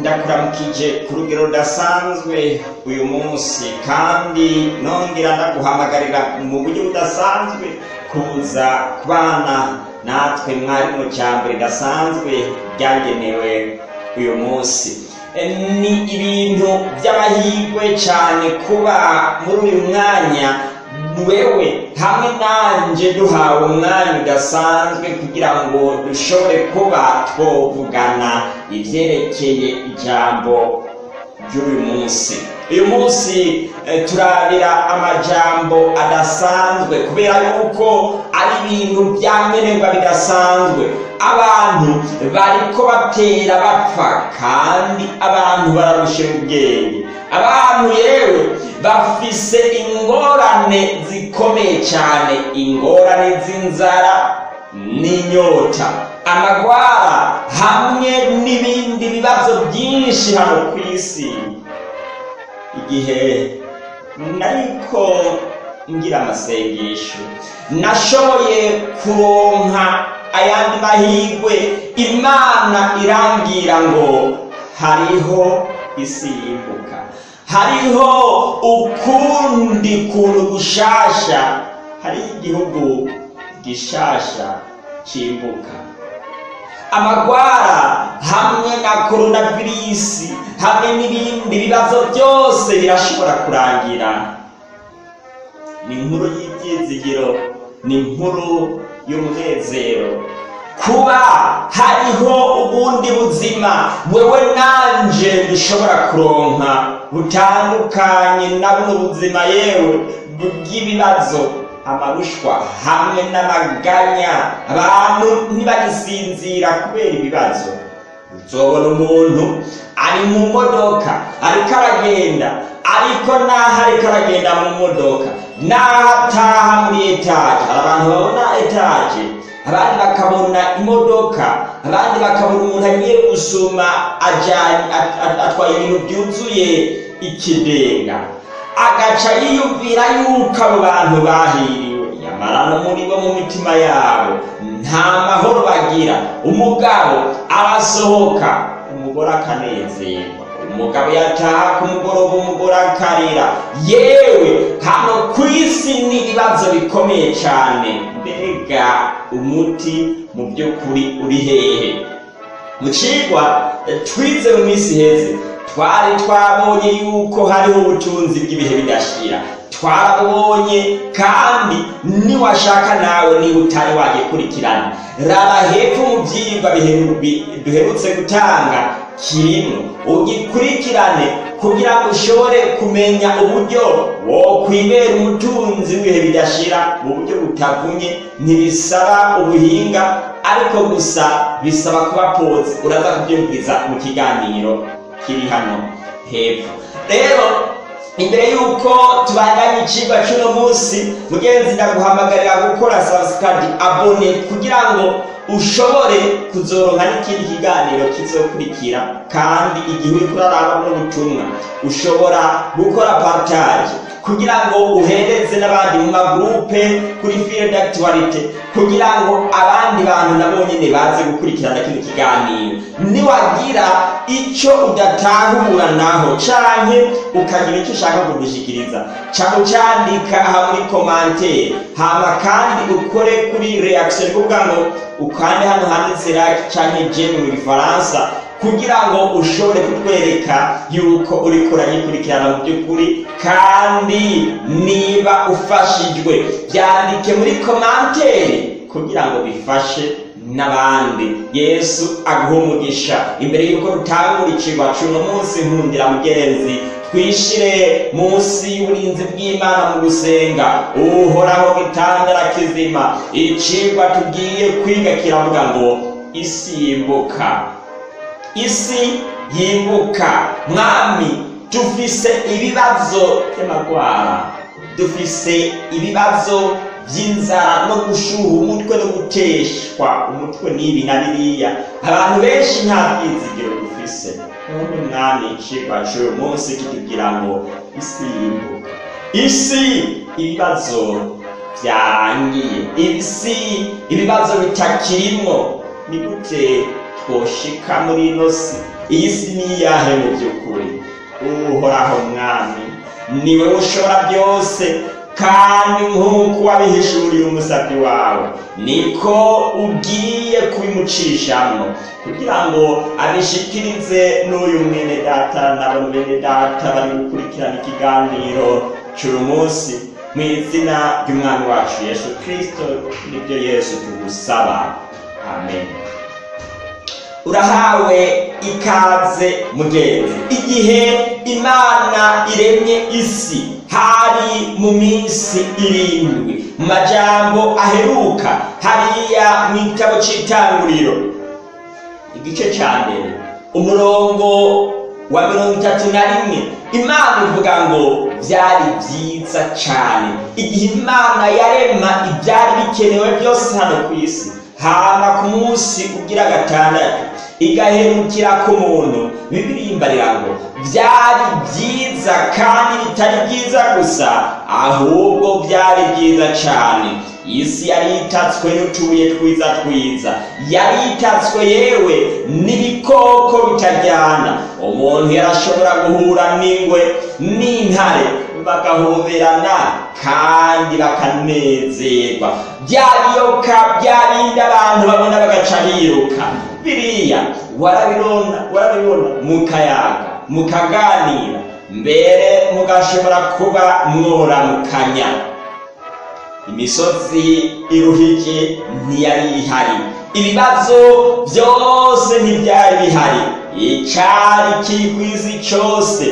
ndakuramukije ku rugero rudasanzwe uyu munsi. Kandi nongera ndaguhamagarira mu buryo budasanzwe kuza kubana natwe mwari mu cyambo ridasanzwe ryagenewe uyu munsi. Ni ibintu by'amahirwe cyane kuba muri uyu mwanya wewe hamwe nanjye duhawe umwanya udasanzwe kugira ngo dushobore kuba twovugana ibyerekeye ijambo ry'uyu munsi. Uyu munsi turabira amajambo adasanzwe kubera yuko ari ibintu byankenerwa bidasanzwe. Abantu bariko batera bapfa kandi abantu bararusha ubwenge. Abantu yewe bafise ingorane zikomeye cyane ingorane z'inzara n'inyota. Amagwara hamwe n'ibindi bibazo byinshi hano ku isi igihe nariko ngira amasengesho nashoboye kuronka ayandi mahirwe imana irambwira ngo hariho isi yimbuka hariho ukundi kuntu gushasha hariho igihugu gishasha cimbuka. Amagwara hamwe na koronavirisi hamwe n'ibindi bibazo byose birashobora kurangira. Ni inkuru y'ibyizigiro ni inkuru y'umunezero. Kuba hariho ubundi buzima wewe nanje dushobora kuronka butandukanye na buno buzima yewe bw'ibibazo amarushwa hamwe n'amaganya. Abantu ntibagisinzira kubera ibibazo. Uzobona umuntu ari mu modoka. Ariko aragenda ariko naho ariko aragenda mu modoka. Naho ataha muri etaje hari abantu babona etaje abandi bakabona imodoka. Abandi bakabona umuntu agiye gusoma atwaye ibintu byuzuye ikidenga agaca yiyumvira yuko abo bantu bahiriwe muri bo mu mitima yabo nta mahoro bagira. Umugabo arasohoka umugore akanezerwa. Umugabo yataha ku mugoroba umugore akarira. Yewe hano ku isi ni ibibazo bikomeye cyane mbega umuti mu by'ukuri uri hehe. Mu kigwa twize mu minsi heze twari twabonye yuko hariho ubutunzi bw'ibihe bidashira. Twarabonye kandi niwashaka nawe niba utari wagikurikirana. Raba hepfo mu byigwa duherutse gutanga kirimo ugikurikirane kugira ngo ushobore kumenya uburyo wo kwibera umutunzi w'ibihe bidashira mu buryo butavunye ntibisaba ubuhinga ariko gusa bisaba kuba pozi. Uraza kubyumviriza mu kiganiro kiri hano. Hepfo. Rero imbere y'uko tubandanya icigwa cy'uno munsi mugenzi ndaguhamagarira gukora subscribe abone kugira ngo ushobore kuzoronka n'ikindi kiganiro kizokurikira kandi igihe uriko uraraba n'ubutumwa ushobora gukora partage. Kugira ngo uhereze n'abandi mu magurupe kuri file d'actualité kugira ngo abandi bantu nabo nyene baze gukurikirana kino kiganiro. Niwagira ico udatahura naho canke ukagira icyo ushaka kudushikiriza cyangwa ucandika aha muri commentaire hama kandi ukore kuri reaction kuvuga ngo ukande hano handitse like canke j'aime mu gifaransa kugira ngo ushobore kutwereka yuko uriko urayikurikirana mu by'ukuri kandi niba ufashijwe byandike muri komantere kugira ngo bifashe n'abandi. Yesu umugisha. Imbere y'uko rutangura icigwa c'uno munsi nkundira mugenzi. Twishire munsi y'uburinzi bw'imana mu gusenga. Uhoraho gitandara kizima. Icigwa tugiye kwiga kiravuga ngo isi yimbuka isi yimbuka. Mwami dufise ibibazo by'amagwara dufise ibibazo by'inzara no gushuha umutwe no guteshwa umutwe n'ibi na biriya. Abantu benshi nta bwizigiro dufise. None mwami icigwa c'uyu munsi kitubwira ngo isi yimbuka. Isi ibibazo byarangiye isi ibibazo bitakirimwo. Ni gute twoshika muri ino si iyi si ni iyahe mu by'ukuri? Uhoraho mwami ni we ushobora byose kandi nk'uko wabihishuriye umusabyi wawe. Niko ugiye kubimucishamo kugira ngo abishikirize n'uyu mwene data n'abo bene data bari gukurikirana ikiganiro cy'uyu munsi mu izina ry'umwami wacu yesu kirisito ni byo yesu tugusaba. Amen. Urahawe ikaze mugenzi. Igihe imana iremye isi hari mu minsi irindwi. Mu majambo aheruka hariya mu gitabo cy'itanguriro igice cya mbere umurongo wa mirongo itatu na rimwe. Imana ivuga ngo byari byiza cyane igihe imana yarema ibyari bikenewe byose hano ku isi hama ku munsi ugira gatandatu. Igaherukira ku muntu. Bibirimbarira ngo byari byiza kandi bitari byiza gusa ahubwo byari byiza cyane. Isi yari itatswe n'utubuye twiza twiza. Yari itatswe yewe n'ibikoko bitajyana umuntu yarashobora guhura n'ingwe n'intare bagahoberana kandi bakanezerwa. Bya biyoka bya bindi abantu babona bagaca biruka. Biriya warabibona. Mukayaga mukaganira. Mbere mugashobora kuba mworamukanya imisozi iruhije ntiyari ihari. Ibibazo byose ntibyari bihari. Icyari isi cyose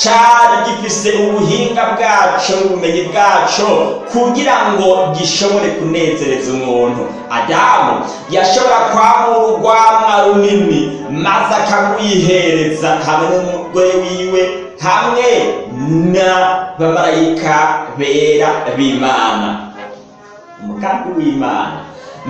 cyari gifise ubuhinga bwaco n'ubumenyi bwaco kugira ngo gishobore kunezereza umuntu. Adamu yashobora kwamura urwamwa runini maze akagwihereza hamwe n'umugore wiwe hamwe na bamarayika bera b'imana. Umugambi w'imana.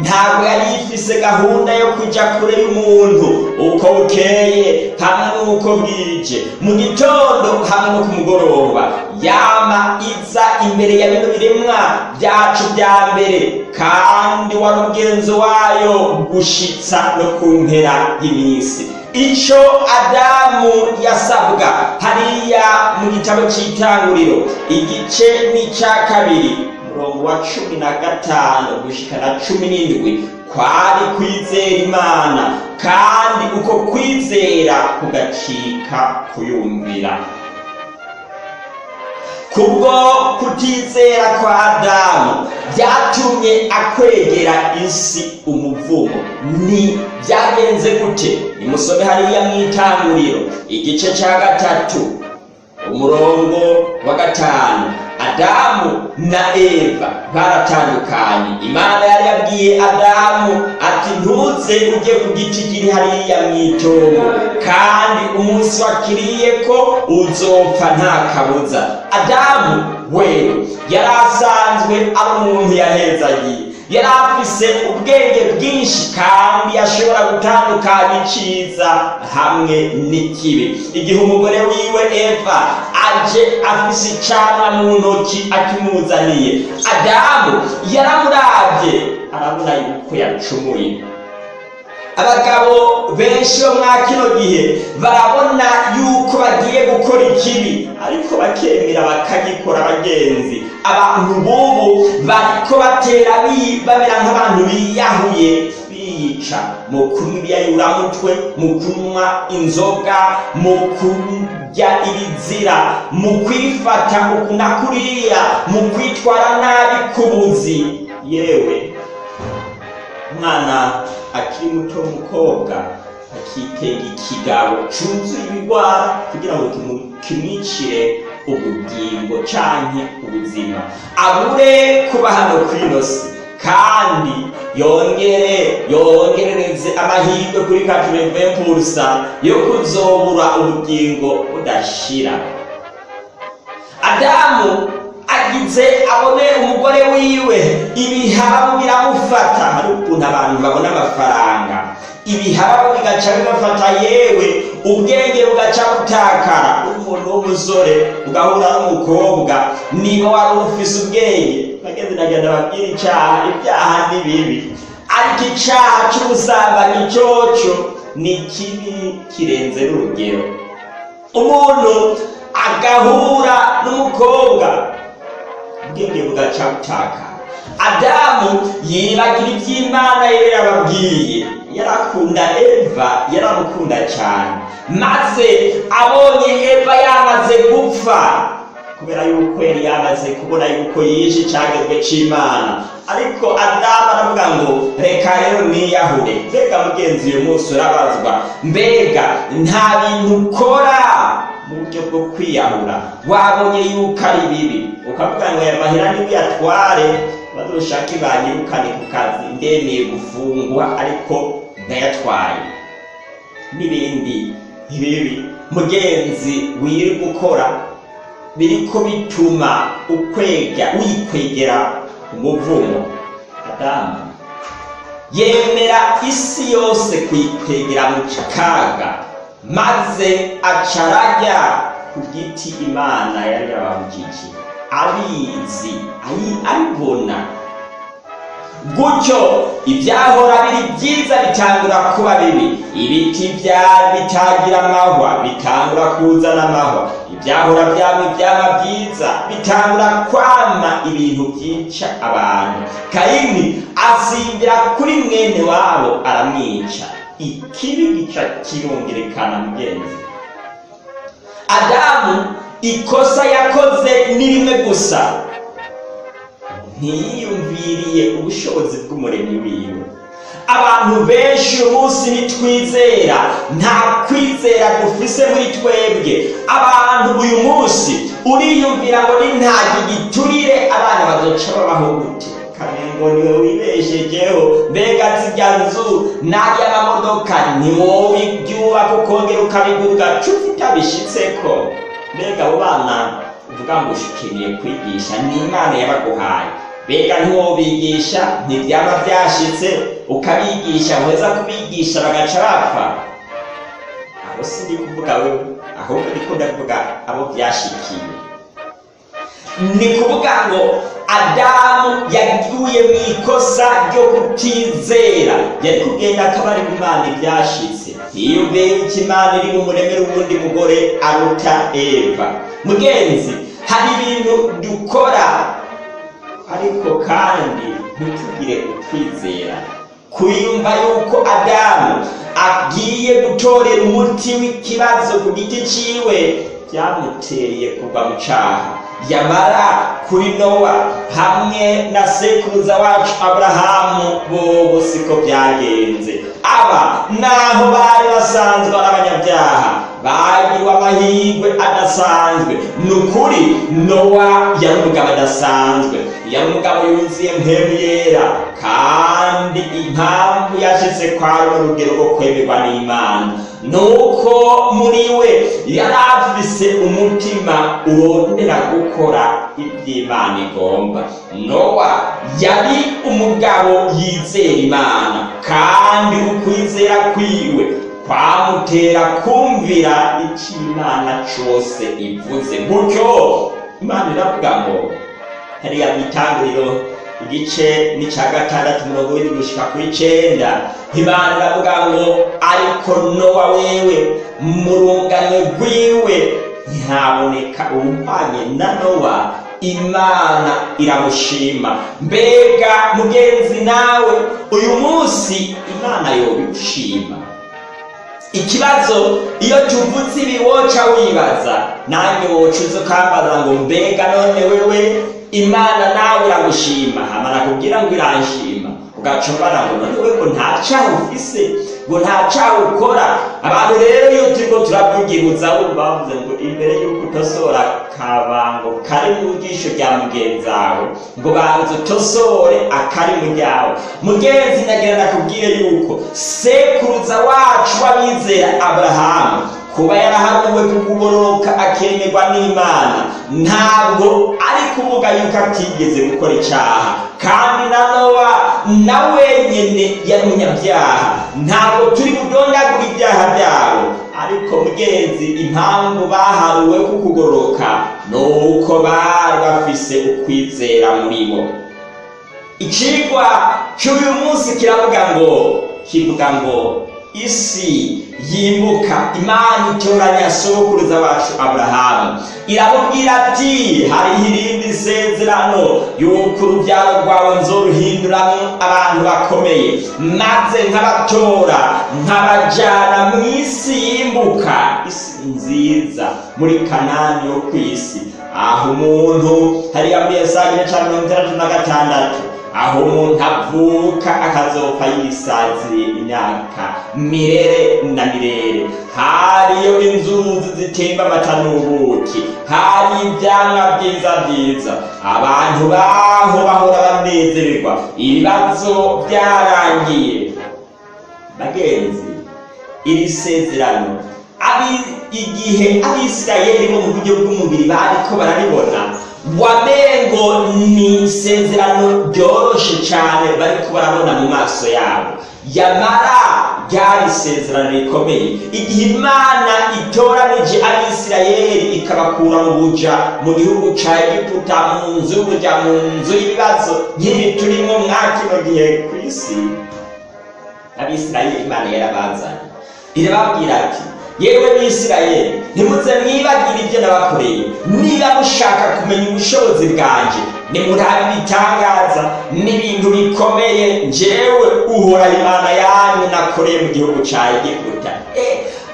Ntabwo yari ifise gahunda yo kujya kure y'umuntu. Uko bukeye hamwe n'uko bwije. Mu gitondo hamwe no ku mugoroba. Yama iza imbere ya bino biremwa byacu bya mbere. Kandi wari umugenzo wayo gushitsa no ku mpera y'iminsi. Icyo adamu yasabwa hariya mu gitabo cy'itanguriro. Igice n'icya kabiri. Umurongo wa cumi na gatanu gushika na cumi n'indwi. Kwari kwizera imana kandi uko kwizera kugacika kuyumvira. Kubwo kutizera kwa adamu byatumye akwegera isi umuvumo. Ni byagenze gute? Nimusome hariya mu itanguriro. Igice cya gatatu. Umurongo wa gatanu. Adamu na eva baratandukanye. Imana yari yabwiye adamu ati ntuze ujye ku giti kiri hariya mu itongo kandi umunsi wakiriye ko uzopfa nta kabuza. Adamu wewe yari asanzwe ari umuntu yahezagiye. Yari afise ubwenge bwinshi kandi yashobora gutandukanya iciza hamwe n'ikibi. Igihe umugore wiwe eva aje afise icamwa mu ntoki akimuzaniye. Adamu yaramuravye arabona yuko yacumuye. Abagabo benshi bo mwa kino gihe barabona yuko bagiye gukora ikibi ariko bakemera bakagikora bagenzi abantu bubu bariko batera babera nk'abantu biyahuye biyica. Mu kunywa ibiyayuramutwe mu kunywa inzoga mu kurya ibizira mu kwifata uku na kuriya mu kwitwara nabi ku buzi yewe umwana akiri muto w'umukobwa akitega ikigabo cyuzuye ibigwara kugira ngo kimwicire ubugingo canke ubuzima. Abure kuba hano kwino si kandi yongere yongerereze amahirwe kuri katurevempurusa yo kuzobura ubugingo budashira. Adamu agize abone umugore wiwe. Ibihabu biramufata. Hari ukuntu abantu babona amafaranga. Ibihabu bigaca bibafata yewe. Ubwenge bugaca butakara. Umuntu w'umusore ugahura n'umukobwa. Niba wari ufise ubwenge bageze nagenda babwira icyaha ibyaha ni bibi ariko icyaha cy'ubusambanyi cyoco ni kibi kirenze n'urugero umuntu agahura n'umukobwa. Ubwenge bugaca butaka adamu yibagira iby'imana yari yababwiye yarakunda eva yaramukunda cyane maze abonye eva yamaze gupfa kubera yuko yari yamaze kubona yuko yishe icyagezwe cy'imana ariko adamu aravuga ngo reka rero niyahure mbega mugenzi uyu munsi urabazwa mbega nta bintu ukora mu buryo bwo kwiyahura. Wabonye yuko ari bibi. Ukavuga ngo aya mahera nibuyatware bazoshake banyirukane ku kazi. Ndemeye gufungwa ariko ntayatwaye. N'ibindi bibi. Mugenzi wiri gukora biriko bituma ukwega wikwegera umuvumo. Adamu yemera isi yose kuyikwegera mu kaga maze acarajya ku giti imana yari yabamukiki abizi abibona gutyo ibyahora biri byiza bitangura kuba bibi. Ibiti byari bitagira amahwa bitangura kuzana amahwa ibyahora byaba ibyaba byiza bitangura kwama ibintu byica abantu. Kayini asimbira kuri mwene wabo aramwica. Ikibi gica kirungirekana mugenzi adamu ikosa yakoze ni rimwe gusa ntiyiyumviriye ubushobozi bw'umuremyi wiwe abantu benshi uyu munsi nitwizera nta kwizera dufise muri twebwe abantu uyu munsi uriyumvira ngo ni nta giturire abana babaho gute kamengo ni we wibeshejeho mbega zirya nzu n'arya mamodoka ntiwowe ibyubaka ukongera ukabiguruka cuti utabishitseko mbega abo bana uvuga ngo ukeneye kwigisha ni imana yabaguhaye. Mbega ntiwobigisha ntibyaba byashitse ukabigisha weza kubigisha bagaca bapfa. Aho si ndi kuvuga wewe ahubwo ndiko ndavuga abo byashikiye. Ni kuvuga ngo adamu yaguye mu ikosa ryo kutizera yari kugenda akaba ari imana ibyashitse yiyumviye yuko imana iri bumuremere uwundi mugore aruta eva. Mugenzi hari ibintu dukora ariko kandi ntitugire ukwizera. Kwiyumva yuko adamu agiye gutorera umuti w'ikibazo ku giti ciwe byamuteye kugwa mu caha yamara kuri nowa hamwe na sekuruza wacu aburahamu bobo siko byagenze. Aba naho bari basanzwe ari abanyabyaha bagiriwe amahirwe adasanzwe. Ni ukuri nowa yari umugabo adasanzwe. Yari umugabo yuzuye mpemu yera kandi impamvu yashyize kwa runo rugero rwo kwemerwa n'imana nuko muri we yari afise umutima urondera gukora iby'imana igomba nowa yari umugabo yizera imana kandi ukwizera kwiwe kwamutera kumvira icyo imana cyose ivuze. Gutyo imana iravuga ngo hariya mu itangiriro igice n'icya gatandatu mirongo ine gushika ku icenda. Imana iravuga ngo ariko nowa wewe mu rungano rwiwe. Ntihaboneka uwuhwanye na nowa imana iramushima. Mbega mugenzi nawe uyu munsi imana yobigushima ikibazo iyo tuvuze ibi woca wibaza nanjye woca uza ukambaza ngo mbega none wewe imana nawe iragushima hamara kubwira ngo iranshima ugaca umbana ngo none we ngo nta caha ufise ngo nta caha ukora. Abantu rero iyo turiko turavugiruza wumva bavuze ngo imbere y'uko utosora kabango kari mu jisho rya mugenzi wawe. Ngo banza utosore akari mu ryawe. Mugenzi nagira nakubwire yuko sekuruza wacu w'abizera aburahamu kuba yarahanuwe kugororoka akemerwa n'imana. Ntabwo ari kuvuga yuko atigeze gukora icyaha. Kandi na nowa na wenyine yari umunyabyaha. Ntabwo turi budondagura ibyaha byabo. Ariko mugenzi impamvu baharuwe kukugororoka ni uko bari bafise ukwizera muri bo. Ikigwa cy'uyu munsi kiravuga ngo kivuga ngo isi yimuka imana itoranya sokuruza wacu aburahamu iramubwira ati hariho irindi sezerano yuko urubyaro rwawe nzoruhinduramo abantu bakomeye. Maze nkabatora nkabajyana mu isi yimbuka. Isi nziza muri kanani yo ku isi. Aho umuntu hariya muri esagire cya mirongo itandatu na gatandatu. Aho umuntu avuka akazopfa yisaziriye imyaka mirere na mirere. Hariyo inzuzi zitemba amata n'ubuki hari ibyanga byiza byiza abantu baho bahora banezererwa ibibazo byarangiye bagenzi iri sezerano igihe abisirayeli bo mu buryo bw'umubiri bariko bararibona wamengo ni isezerano ryoroshe cyane bariko barabona mu maso yabo. Yamara ryari isezerano rikomeye. Igihe imana itoranije abisirayeli ikabakura mu buja mu gihugu ca egiputa mu nzu y'ubuja mu nzu y'ibibazo nk'ibi turimo mwa kino gihe ku isi. Abisirayeli imana yarabazanye. Irababwira ati yewe bisirayeli ntimuze mwibagire ibyo nabakoreye. Niba mushaka kumenya ubushobozi bwanjye nimurabe ibitangaza n'ibintu bikomeye. Njyewe uhora imana yanyu nakoreye mu gihugu cya egiputa.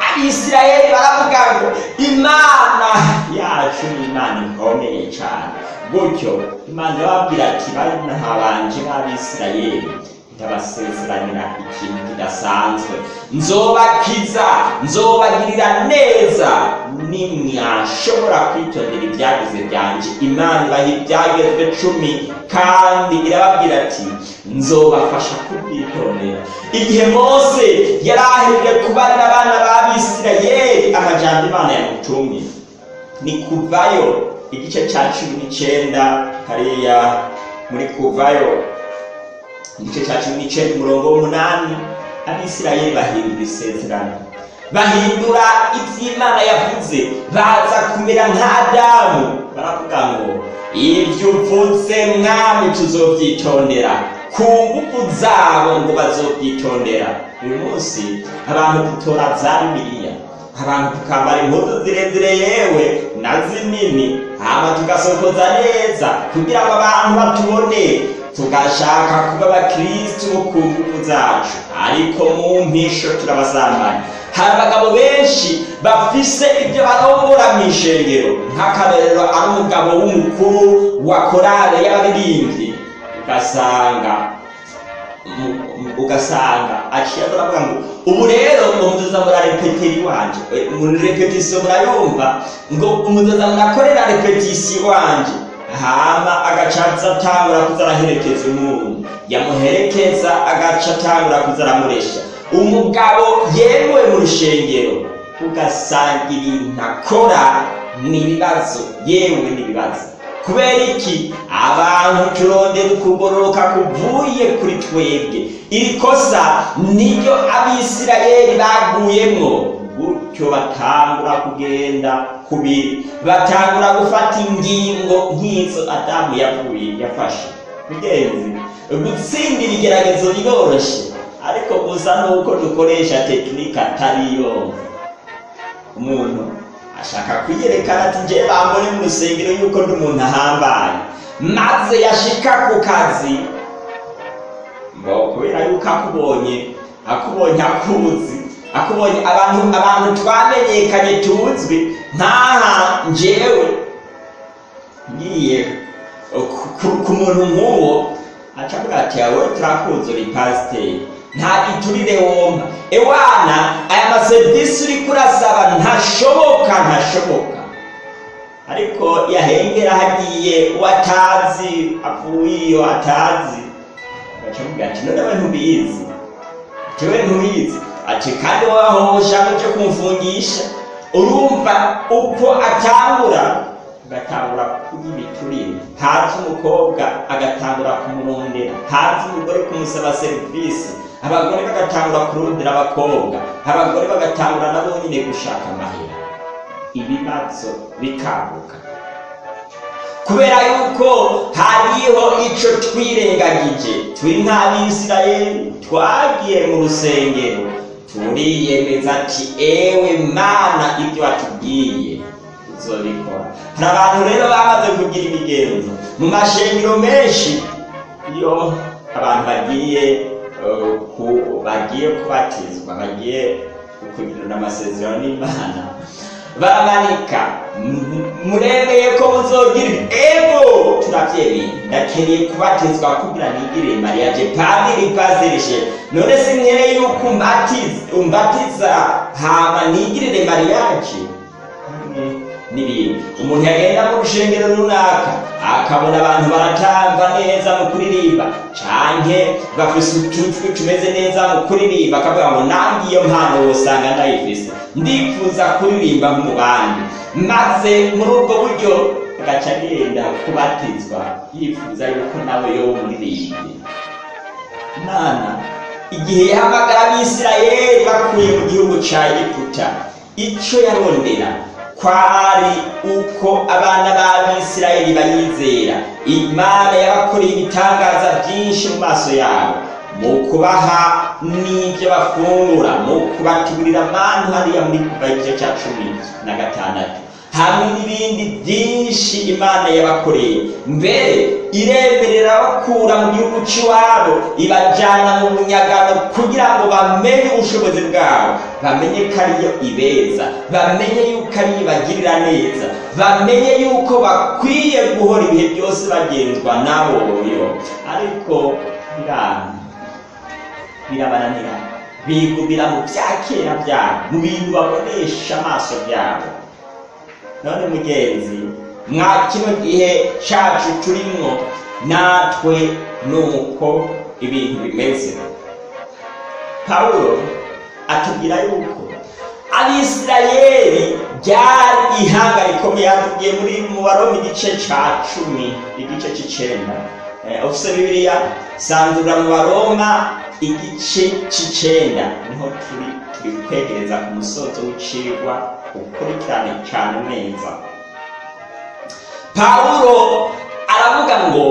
Abisirayeli baravuga ngo imana yacu ni imana ikomeye cyane gutyo imana irababwira ati bana habanje n'abisirayeli ndabasezeranira ikintu kidasanzwe. Nzobakiza nzobagirira neza. Nimwashobora kwitondera ibyagize byanjye. Imana ibaha ibyagezwe cumi kandi irababwira ati nzobafasha kubyitondera igihe mose yari ahiriye kubarira abana b'abisirayeli amajambo imana yamutumye. Ni kuvayo igice cya cumi n'icyenda hariya muri kuvayo. Igice cya cumi n'icyenda umurongo w'umunani abisirayeli bahindura isezerano bahindura iby'imana yavuze. Baza kumera nk'adamu baravuga ngo ibyo uvuze mwami tuzobyitondera. Ku ngufu zabo ngo bazobyitondera. Uyu munsi abantu dutora za bibiliya. Abantu tukambara impuzu zirezire yewe na zinini hama tugasokoza neza kugira ngo abantu batubone. Tugashaka kuba abakristu bo ku ngufu zacu. Ariko mu mpisho turabasambanya hari abagabo benshi bafise ibyo barongora mu ishengero. Nk'akarorero ari umugabo w'umukuru wa korale y'abaririmbyi. Ugasanga ugasanga aciye aravuga ngo ubu rero ngo muzoza murarepetera iwanje muri repetisiyo murayumva ngo muzoza murakorera repetisiyo iwanje hama agacaza atangura kuza araherekeza umuntu. Yamuherekeza agaca atangura kuza umugabo yemewe mu rushengero ugasanga ibintu akora ni ibibazo yewe n'ibibazo. Kubera iki? Abantu turondera ukugororoka kuvuye kuri twebwe. Iri kosa niryo abisirayeli baguyemwo. Gutyo batangura kugenda kubiri batangura gufata ingingo nk'izo adamu yavuye yafashe. Mugenzi gutsindira igeragezo biroroshye. Ariko gusa nuko dukoresha tekinike atariyo. Umuntu ashaka kwiyerekana ati njyewe bambone mu rusengero yuko ndi umuntu ahambaye. Maze yashika ku kazi. Ngo kubera yuko akubonye akubonye akuzi. Akubonye abantu abantu twamenyekanye tuzwi nkaha njyewe ngiye ku muntu nk'uwo. Aca avuga ati yawe turakuzi uri pasiteri. Nta giturire womba ewana aya maserivisi uri kurasaba ntashoboka ntashoboka. Ariko yahengera hagiye uwatazi avuye iyo atazi. Agaca avuga ati none we ntubizi. Ati we ntubizi. Ati kandi waho ushaka cyo kumfungisha urumva uko atangura agatangura kurya ibiturire haza umukobwa agatangura kumurondera haza umugore kumusaba serivisi abagore bagatangura kurondera abakobwa abagore bagatangura nabo nyine gushaka amahera. Ibibazo bikaguka kubera yuko hariho ico twirengagije turi nk'abisirayeli twagiye mu rusengero turiyemeza ati ewe mana ibyo watubwiye. Uzobikora hari abantu rero bamaze kugira imigenzo. Mu mashengero menshi iyo abantu bagiye eh, bagiye kubatizwa bagiye kugirana amasezerano n'imana baramanika M- muremeye ko muzogira ego turabyemeye ndakeneye kubatizwa kugira nigire mariya je padiri pazirishe. None sinkeneye yuko umbatiza hama nigirire mariyaje n'ibindi umuntu yagenda mu rushengero runaka akabona abantu baratamba neza mu kuririmba. Canke bafise utujwi tumeze neza mu kuririmba akavuga ngo nange iyo mpano wosanga ndayifise. Ndifuza kuririmba mu bandi. Maze muri ubwo buryo agaca agenda kubatizwa yifuza yuko nawe yo muririmbye imana igihe yahamagara abisirayeli bakuye mu gihugu ca egiputa ico yarondera kwari uko abana b'abisirayeli bayizera imana yabakoreye ibitangaza byinshi mu maso yabo. Mu kubaha n'ibyo bafungura mu kubaturira amantu hariya muri kuva igice cya cumi na gatandatu. Hamwe n'ibindi byinshi imana yabakoreye. Mbere iremerera bakura mu gihugu cy'iwabo ibajyana mu bunyagano kugira ngo bamenye ubushobozi bwabo. Bamenye ko ariyo ibeza bamenye yuko ariyo ibagirira neza bamenye yuko bakwiye guhora ibihe byose bagenzwa nabo yo ariko birabananira. Bigumira mu bya kera byabo mu bintu babonesha amaso byabo. None mugenzi mwa kino gihe cacu turimwo natwe nuko ibintu bimeze. Pawulo atubwira yuko abisirayeli ryari ihanga rikomeye yatubwiye muri mu baromi igice ca cumi igice c'icenda Eh, ufise bibiliya sanzura mu baroma igice c'icenda ni ho turi turi kwegereza ku musozo w'icigwa ukurikirane cane neza. Pawulo aravuga ngo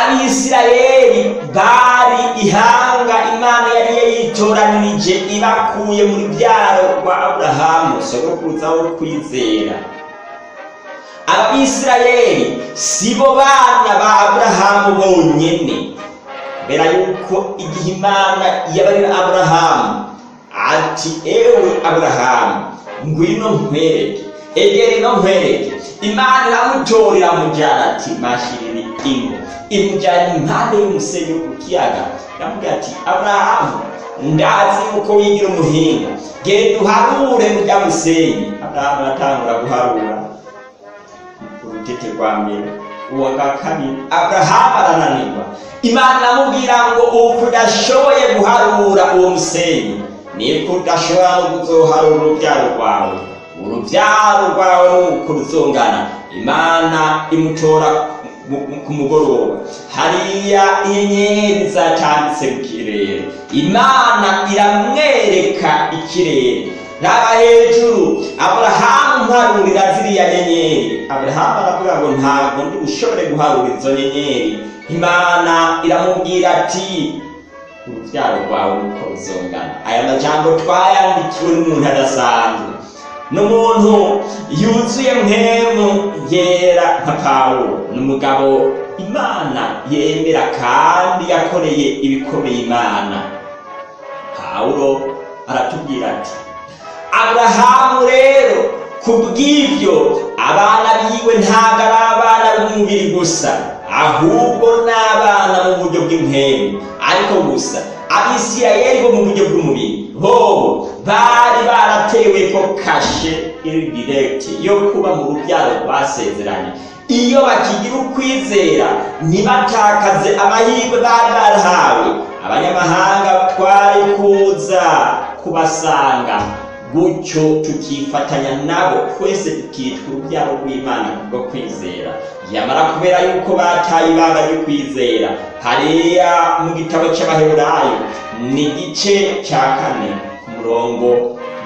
abisirayeli bari ihanga imana yari yitoranirije ibakuye mu rubyaro rwa aburahamu sogokuruza wo kwizera. Abisirayeli si bo bana ba aburahamu bonyene. Mbera yuko igihe imana yabarira aburahamu ati ewe aburahamu ngwino nkwereke egera ino nkwereke imana iramutora iramujyana ati mashirira ingo imujyana impande y'umusenyi ku kiyaga. Iramubwira ati aburahamu ndazi yuko wigira umuhinga. Genda uharure mu bya musenyi. Aburahamu aratangura guharura. Urutete rwa mbere. Uwa bwa kabiri aburahamu arananirwa. Imana iramubwira ngo uku udashoboye guharura uwo musenyi. Niko udashobora no kuzoharura urubyaro rwawe urubyaro rwawe nuko ruzongana imana imutora mu- ku mugoroba. Hariya inyenyeri zatambitse mu kirere. Imana iramwereka ikirere. Raba hejuru aburahamu mparurira ziriya nyenyeri. Aburahamu aravuga ngo ntabwo ndi bushobore guharura izo nyenyeri. Imana iramubwira ati urubyaro rwawe nuko ruzongana aya majambo twayandikiwe n'umuntu adasanzwe n'umuntu yuzuye mpemu yera nka pawulo. Ni umugabo imana yemera kandi yakoreye ibikomeye imana. Pawulo aratubwira ati aburahamu rero ku bw'ibyo abana biwe ntabwo ari abana b'umubiri gusa. Ahubwo ni abana mu buryo bw'impemu ariko gusa abisirayeli bo mu buryo bw'umubiri bobo bari baratewe ko kashe iri direkiti yo kuba mu rubyaro rwasezeranye. Iyo bakigira ukwizera ntibatakaze amahirwe bari barahawe. Abanyamahanga twari kuza kubasanga. Gutyo tukifatanya nabo twese tukitwa urubyaro rw'imana kubwo kwizera. Yamara kubera yuko bataye ryo kwizera hariya mu gitabo cy'abaheburayo ni igice cya kane ku murongo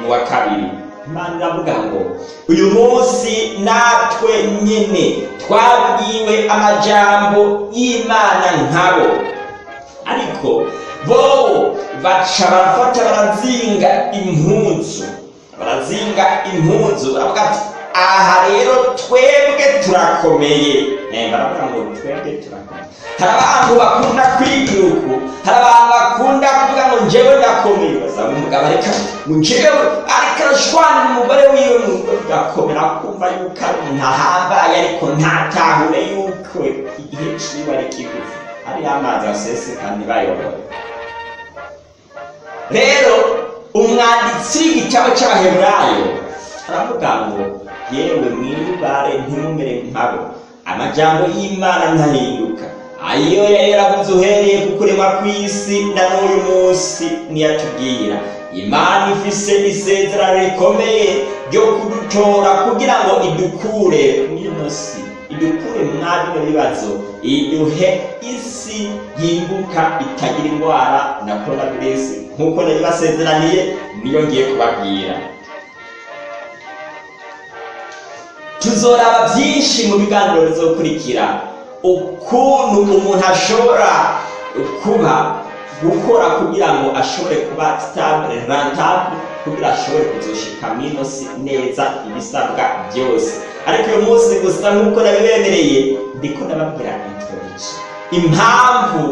mu wa kabiri. Imana iravuga ngo uyu munsi natwe nyine twabwiwe amajambo y'imana nkabo ariko bo baca barafata barazinga impuzu barazinga impuzu. Baravuga ati aha rero twebwe turakomeye. Baravuga ngo twebwe turakomeye. Hari abantu bakunda kwigira uku hari abantu bakunda kuvuga ngo njyewe ndakomeye. Bazaba umugabo ariko ngo njyewe ariko arashwana n'umugore wiwe ugakomera kumva yuko ari umuntu ahambaye ariko ntatahure yuko igihe ciwe ari kigufi. Hariyo amazi aseseka ntibayobore. Rero umwanditsi w'igitabo cy'abaheburayo aravuga ngo yewe mwirubare ntimumere nkabo amajambo y'imana ntahinduka ayo yari yaravuze uhereye ku kurema kw'isi na n'uyu munsi niyatubwira imana ifise isezerano rikomeye ryo kudutora kugira ngo idukure mw'ino si idukure mwa bino bibazo. Iduhe isi yimbuka itagira indwara na coronavirus. Nk'uko nabibasezeraniye niyo ngiye kubabwira. Tuzoraba byinshi mu biganiro bizokurikira. Ukuntu umuntu ashobora kuba gukora kugira ngo ashobore kuba stable rentable kugira ashobore kuzoshika mw'ino si neza ibisabwa byose. Ariko uyu munsi gusa nk'uko nabibemereye ndiko ndababwira introduction impamvu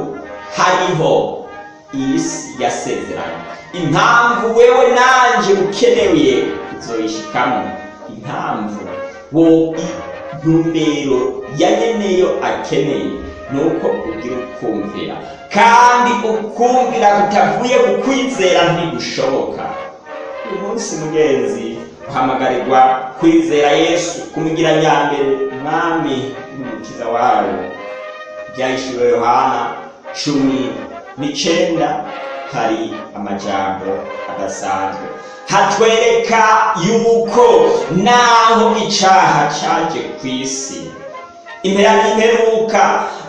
hariho iyi si yasezeranye. Impamvu wewe nanje ukeneye kuzoyishikamo impamvu wo intumbero yageneyo akeneye nuko ugira ukumvira. Kandi ukumvira kutavuye ku kwizera ntigushoboka uyu munsi mugenzi uhamagarirwa kwizera yesu kumugira nyambere mwami n'umukiza wawe byahishuriwe yohana cumi n'icenda hari amajambo adasanzwe. Hatwereka yuko naho icaha caje ku isi. Impera n'imperuka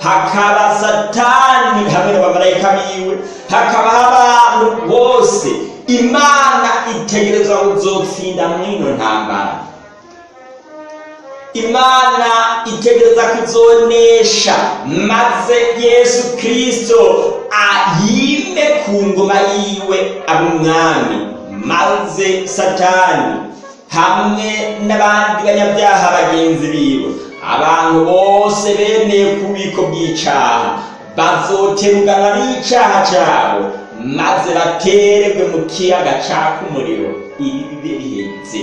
hakaba satani hamwe n'abamarayika biwe hakaba abantu bose imana itegerezwa kuzotsinda mwino ntambara. Imana itegereza kuzonesha maze yesu kristo ayime ku ngoma yiwe abe umwami maze satani hamwe n'abandi banyabyaha bagenzi biwe. Abantu bose bemeye ku bubiko bw'icaha bazoterugana n'icaha cabo maze batererwe mu kiyaga caka umuriro ibi bibe biheze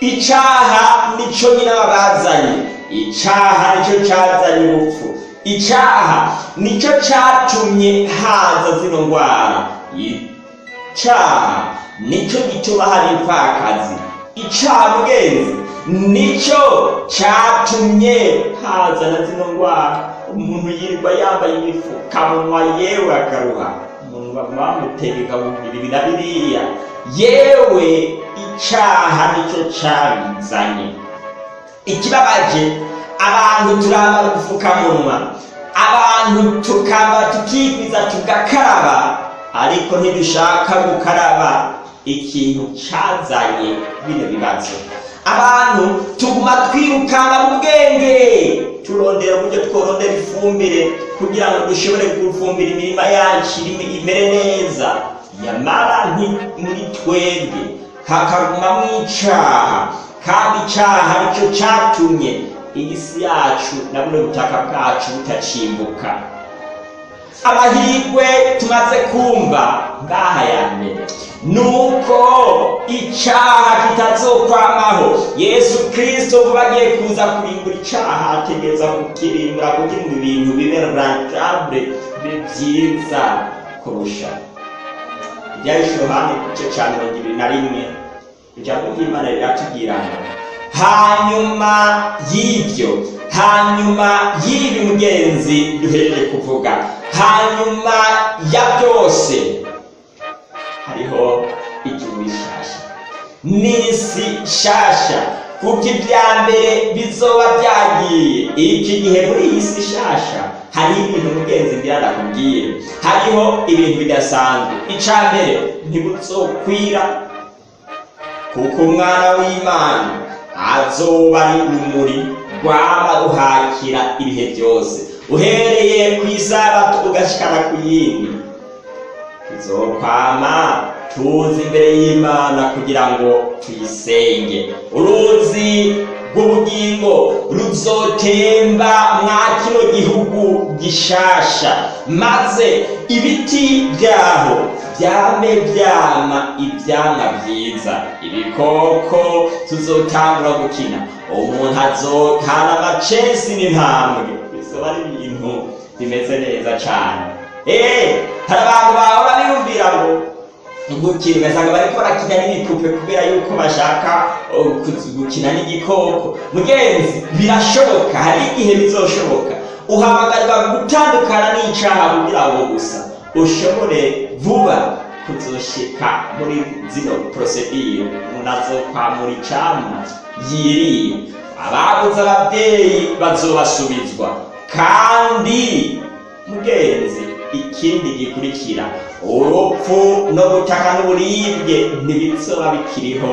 icaha nico nyina wabazanye icaha nico cazanye urupfu. Icaha nico catumye haza zino ngwara. Icaha nico gituma hari impfakazi. Icaha mugenzi nico catumye haza na zino ngwara. Umuntu yirirwa yambaye imifukamunwa yewe akaruha. Umuntu bamutegeka kugira ibi na biriya. Yewe icaha nico cabizanye ikibabaje? Abantu turambara ubupfukamunwa abantu tukambara tukikwiza tugakaraba ariko ntidushaka gukaraba. Ikintu cazanye bino bibazo. Abantu tuguma twirukanga mu bwenge. Turondera uburyo tworondera ifumbire kugira ngo dushobore gufumbira imirima yacu imere neza. Yamara nti muri twebwe hakagumamwo icaha kandi icaha ni cyo catumye iyi si yacu na buno butaka bwacu butacimbuka amahirwe tumaze kumva ngaha ya mbere. Nuko icaha kitazokwamaho. Yesu kristo vuba agiye kuza kurimbura icaha ategereza kukirimbura kugira ngo ibintu bibe rentable bibe vyiza kurusha. Ibyahise yohani ku gice cya mirongo ibiri na rimwe. Ijambo ry'imana riratubwira ngo hanyuma y'ibyo hanyuma y'ibi mugenzi duhereje kuvuga. Hanyuma ya byose hariho ijuru rishasha n'isi shasha kuko ibya mbere bizoba byagiye. Iki gihe muri iyi si shasha hariho ibintu mugenzi ngira ndakubwire hariho ibintu bidasanzwe. Icya mbere ntibuzokwira kuko umwana w'imana azoba ari urumuri rwaba ruhakira ibihe byose. Uhereye ku isabato ugashikana ku yindi. Tuzokwama tuzi imbere y'imana kugira ngo tuyisenge. Uruzi rw'ubugingo ruzotemba mwa kino gihugu gishasha. Maze ibiti byaho byame byama ibyamwa byiza. Ibikoko tuzotangura gukina. Umuntu azotana amacesi n'intambwe. Bisoba ari ibintu bimeze neza cyane eee hari abantu bahora biyumvira ngo gukina ugasanga bariko barakina n'ibipupe kubera yuko bashaka gukina n'igikoko. Mugenzi birashoboka? Hari igihe bizoshoboka? Uhamagarirwa gutandukana n'icaha kugira ngo gusa. Ushobore vuba kuzoshika muri zino prosedire umuntu azokwamura icamwa yiriye. Ababuze ababyeyi bazobasubizwa. Kandi mugenzi ikindi gikurikira urupfu no gutaka n'uburibwe ntibizoba bikiriho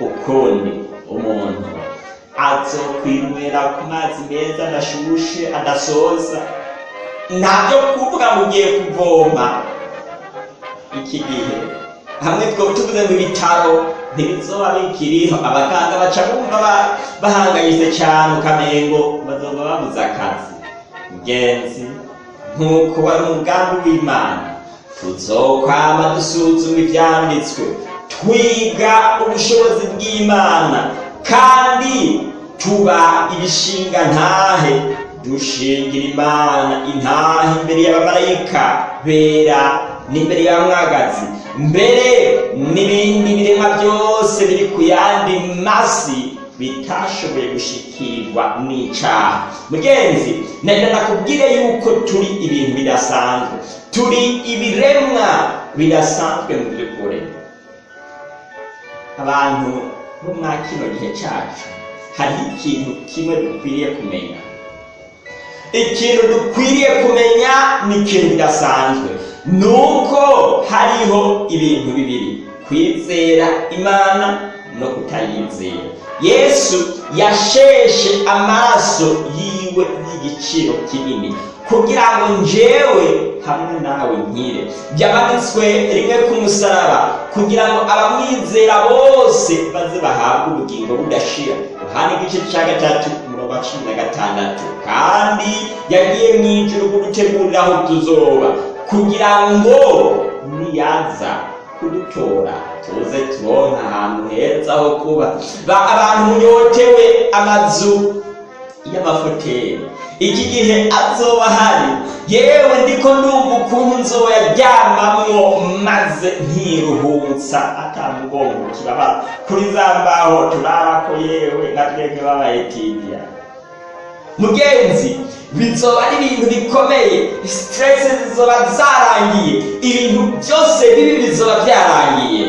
ukundi umuntu. Azokwinywera ku mazi meza adashushe adasoza. Ntabyo kuvuga ngo ugiye kuvoma iki gihe hamwe two tuvuze mu bitaro ntibizoba bikiriho abaganga baca bumva bahangayitse cyane ukamengo bazoba babuze akazi. Mugenzi nk'uko wari umugambi w'imana. Tuzokwama dusuzuma ibyanditswe. Twiga ubushobozi bw'imana. Kandi tuba ibishinga ntahe. Dushingira imana intahe imbere y'abamarayika bera n'imbere y'abamwagazi. Mbere n'ibindi biremwa byose biri ku yandi masi bitashoboye gushikirwa n'icaha mugenzi nenda nakubwire yuko turi ibintu bidasanzwe. Turi ibiremwa bidasanzwe mu by'ukuri. Abantu bo mwa kino gihe cyacu hariho ikintu kimwe dukwiriye kumenya. Ikintu dukwiriye kumenya ni ikintu kidasanzwe. Ni uko hariho ibintu bibiri. Kwizera imana no kutayizera. Yesu yasheshe amaraso yiwe y'igiciro kinini. Kugira ngo njyewe hamwe nawe nkire. Byamanitswe rimwe ku musaraba. Kugira ngo abamwizera bose baze bahabwe ubugingo budashira. Yohani igice cya gatatu wa cumi na gatandatu kandi yagiye mu ijuru kudutegurira aho tuzoba. Kugira ngo niyaza kudutora. Tuze turonka ahantu heza ho kuba. Abantu munyotewe amazu y'amafoteli iki gihe azoba hari yewe ndiko ndumva ukuntu nzoyaryamamwo maze nkiruhutsa atamugongo kibabara kuri za mbaho turarako yewe nka twebwe b'abayetidiya mugenzi bizoba ari ibintu bikomeye. Stress zizoba zarangiye. Ibintu byose bibi bizoba byarangiye.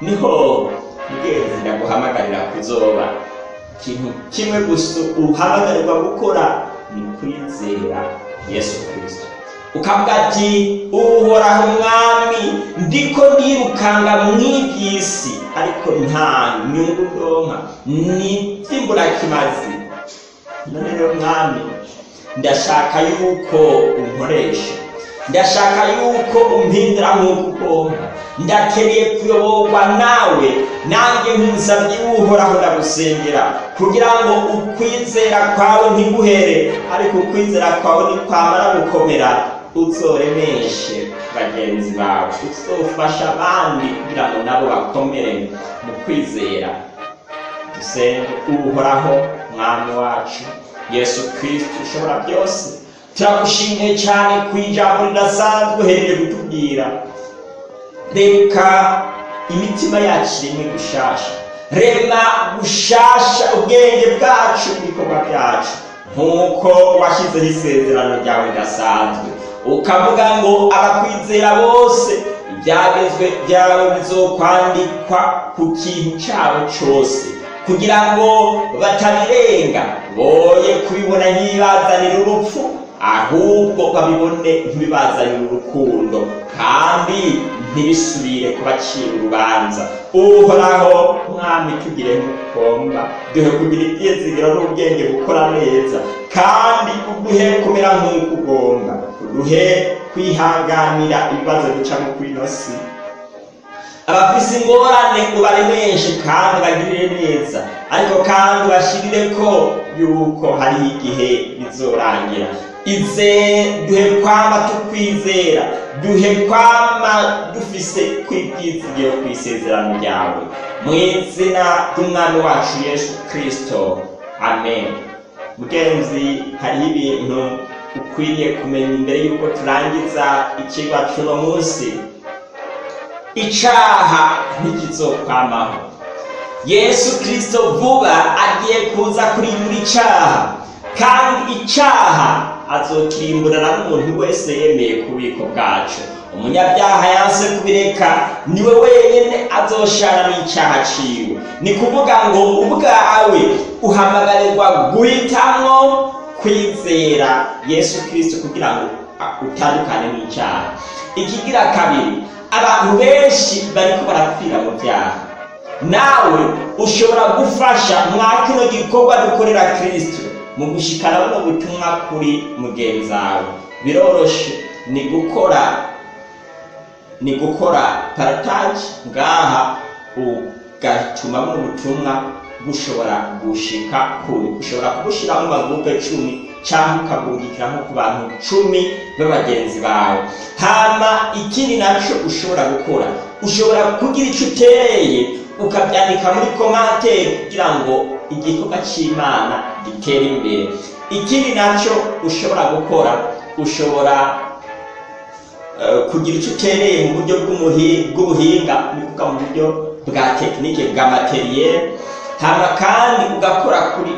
Niho mugenzi ndaguhamagarira kuzoba ikintu kimwe gusa uhamagarirwa gukora ni kwizera yesu kirisito ukavuga ati uhoraho umwami ndiko ndirukanga mw'iby'isi ariko nta nyungu ndonka ni iby'imburakimazi none mwami ndashaka yuko unkoresha ndashaka yuko umpindura nk'uko ugomba ndakeneye kuyoborwa nawe. Nanjye nk'umusabyi w'uhoraho ndagusengera. Kugira ngo ukwizera kwawe ntiguhere. Ariko ukwizera kwawe nikwamara gukomera. Uzoremeshe bagenzi bawe. Uzofasha abandi kugira ngo nabo bakomere mu kwizera. Dusenge uhoraho mwami wacu yesu kirisito ushobora byose. Turagushimiye cyane ku ijambo ridasanzwe uhereye kutubwira. Reka imitima yacu iremwe gushasha. Rema gushasha ubwenge bwacu n'ibikorwa byacu. Nk'uko washyizeho isezerano ryawe ridasanzwe. Ukavuga ngo abakwizera bose ibyagezwe byawe bizokwandikwa ku kintu cyabo cyose. Kugira ngo batabirenga. Boye kubibona nk'ibazanira urupfu ahubwo babibone nk'ibibazanira urukundo. Kandi ntibisubire kubacira urubanza. Uhoraho mwami tugire nk'ukomba duhe kugira ibyizigiro n'ubwenge gukora neza. Kandi uduhe kumera nk'uko ugomba uduhe kwihanganira ibibazo bicamo kuri ino si abafise ingorane ubaremeshe kandi bagirire neza. Ariko kandi bashirire ko yuko hariho igihe bizorangira. Ize duhe kwama tukwizera. Duhe kwama dufise kwibwizigiro ku isezerano ryawe. Mu izina ry'umwami wacu yesu kristo. Amen. Mugenzi hariho ibintu ukwiriye kumenya imbere y'uko turangiza ikigwa cy'uno munsi? Icaha ntikizokwamaho yesu kristo vuba agiye kuza kurimbura icaha kandi icaha azokirimburana n'umuntu wese yemeye ku bubiko bwacu. Umunyabyaha yanse kubireka ni we wenyine azoshana n'icaha ciwe. Ni kuvuga ngo ubwawe uhamagarirwa guhitamwo kwizera yesu kristo kugira ngo utandukane n'icaha ikigira kabiri abantu benshi bariko barapfira mu byaha. Nawe ushobora gufasha mwa kino gikorwa dukorera kristo mu gushikana buno butumwa kuri mugenzi wawe. Biroroshe. Ni gukora ni gukora partage ngaha ugatuma buno butumwa bushobora gushika kure ushobora kubushyira mu magurupe cumi. Cyangwa ukabungikira nko ku bantu cumi b'abagenzi bawe. Hama ikindi na cyo ushobora gukora ushobora kugira icyo utereye ukabyandika muri komantere kugira ngo igikorwa cy'imana gitere imbere. Ikindi na cyo ushobora gukora ushobora kugira icyo utereye mu buryo bw'ubuhinga ni kuvuga mu buryo bwa tekinike bwa materiyeri hama kandi ugakora kuri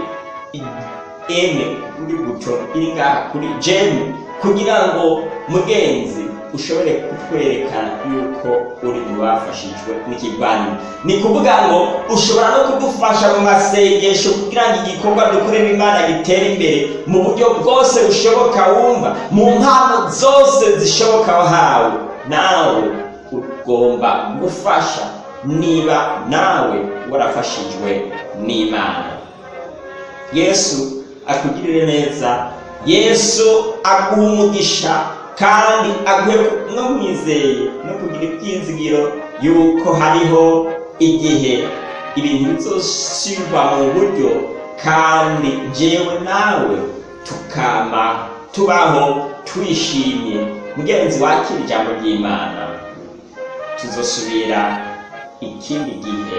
eme kuri buto iri ngaha kuri jemu kugira ngo mugenzi ushobore kutwerekana yuko uri mu bafashijwe n'ikigwaniro ni kuvuga ngo ushobora no kudufasha mu masengesho kugira ngo igikorwa dukorera imana gitere imbere mu buryo bwose bushoboka wumva mu mpano zose zishoboka wahawe. Nawe ugomba gufasha niba nawe warafashijwe n'imana. Yesu akugirire neza. Yesu aguha umugisha kandi aguhe no mwizeye no kugira ibyizigiro yuko hariho igihe ibintu bizoshyirwa mu buryo kandi njyewe nawe tukama tubaho twishimye. Mugenzi wakira ijambo ry'imana tuzosubira ikindi gihe.